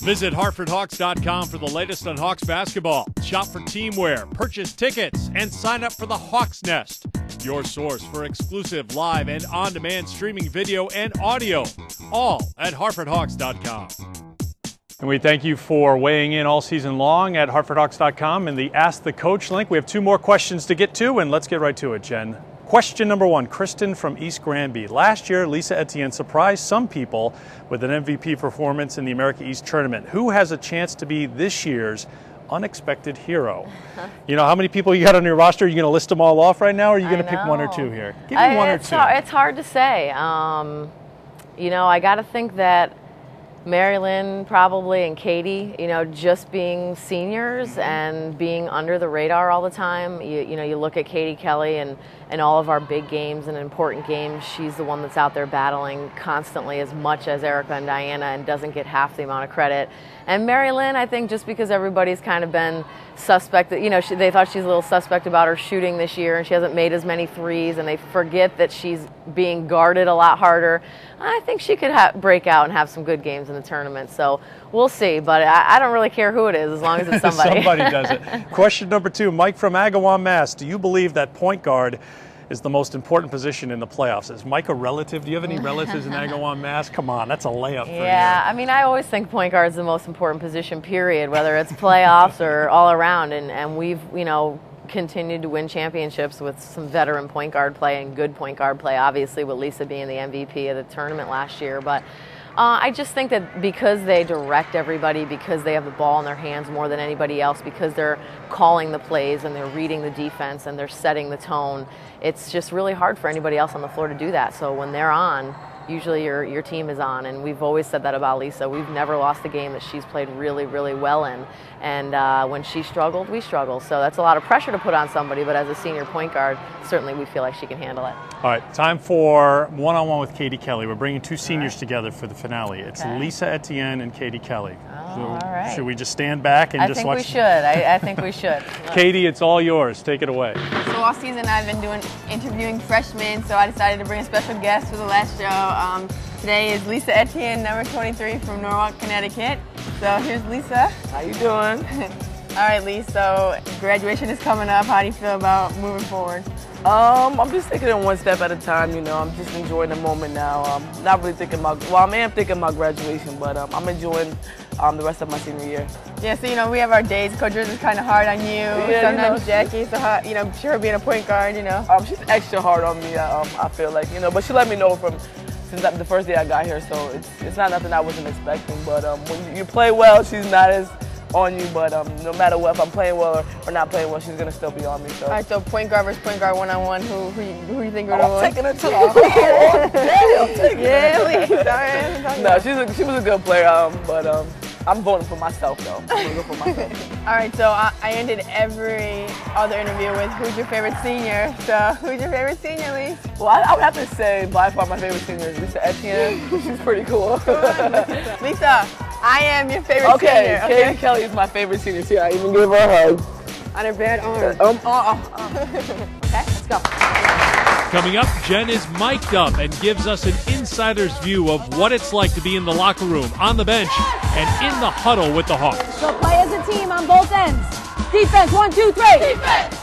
Visit HartfordHawks.com for the latest on Hawks basketball. Shop for teamwear, purchase tickets, and sign up for the Hawks Nest, your source for exclusive live and on demand streaming video and audio. All at HartfordHawks.com. And we thank you for weighing in all season long at HartfordHawks.com and the Ask the Coach link. We have two more questions to get to, and let's get right to it, Jen. Question number one Kristen from East Granby. Last year, Lisa Etienne surprised some people with an MVP performance in the America East tournament. Who has a chance to be this year's unexpected hero? You know, how many people you got on your roster? Are you going to list them all off right now, or are you going to pick one or two here? Give me I- one or it's two. Hard, it's hard to say. Um, you know, I got to think that Mary Lynn probably and Katie, you know, just being seniors Mm-hmm. and being under the radar all the time. You, you know, you look at Katie Kelly and, and all of our big games and important games, she's the one that's out there battling constantly as much as Erica and Diana and doesn't get half the amount of credit. And Mary Lynn, I think just because everybody's kind of been suspect, that, you know, she, they thought she's a little suspect about her shooting this year and she hasn't made as many threes and they forget that she's being guarded a lot harder. I think she could ha- break out and have some good games in the tournament. So we'll see. But I, I don't really care who it is as long as it's somebody. Somebody does it. Question number two Mike from Agawam, Mass. Do you believe that point guard is the most important position in the playoffs? Is Mike a relative? Do you have any relatives in Agawam, Mass? Come on, that's a layup for Yeah, I mean, I always think point guard is the most important position, period, whether it's playoffs or all around. And, and we've, you know, continued to win championships with some veteran point guard play and good point guard play, obviously, with Lisa being the MVP of the tournament last year. But uh, I just think that because they direct everybody, because they have the ball in their hands more than anybody else, because they're calling the plays and they're reading the defense and they're setting the tone, it's just really hard for anybody else on the floor to do that. So when they're on, usually your, your team is on. And we've always said that about Lisa. We've never lost a game that she's played really, really well in. And uh, when she struggled, we struggled. So that's a lot of pressure to put on somebody. But as a senior point guard, certainly we feel like she can handle it. All right, time for one on one with Katie Kelly. We're bringing two seniors together for the finale. It's Okay. Lisa Etienne and Katie Kelly. Oh, So all right. Should we just stand back and I just watch? I think we should. I, I think we should. Katie, it's all yours. Take it away. So all season I've been doing interviewing freshmen, so I decided to bring a special guest for the last show. Um, today is Lisa Etienne, number 23 from Norwalk, Connecticut. So here's Lisa. How you doing? All right, Lisa. So graduation is coming up. How do you feel about moving forward? Um, I'm just taking it one step at a time. You know, I'm just enjoying the moment now. Um, not really thinking about. Well, I am thinking about graduation, but um, I'm enjoying um, the rest of my senior year. Yeah. So you know we have our days. Coach Riz is kind of hard on you. you Sometimes know, Jackie. So how, you know, sure being a point guard. You know. Um, she's extra hard on me. Um, I feel like you know, but she let me know from since the first day I got here. So it's it's not nothing I wasn't expecting. But um, when you play well, she's not as on you. But um, no matter what, if I'm playing well or, or not playing well, she's gonna still be on me. So. All right. So point guard versus point guard one on one. Who who you, who you think Oh, would I'm win? taking it to the Damn, taking it. Yeah, Lee. No, she's a, she was a good player, um, but um, I'm voting for myself though. I'm gonna go for myself. All right, so I, I ended every other interview with who's your favorite senior. So who's your favorite senior, Lee? well, I, I would have to say by far my favorite senior is Lisa Etienne. She's pretty cool. Lisa, I am your favorite okay, senior. Katie Kelly is my favorite senior. See, I even gave her a hug. On her bad arm. Um, uh, uh, Okay, let's go. Coming up, Jen is mic'd up and gives us an insider's view of what it's like to be in the locker room, on the bench, and in the huddle with the Hawks. So play as a team on both ends. Defense, one, two, three. Defense.